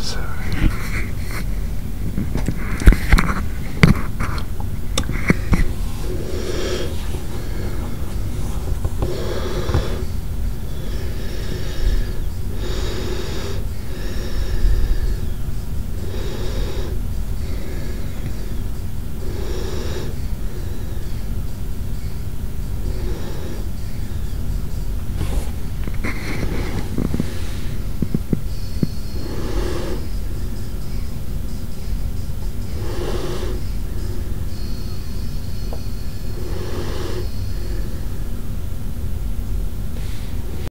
Sorry.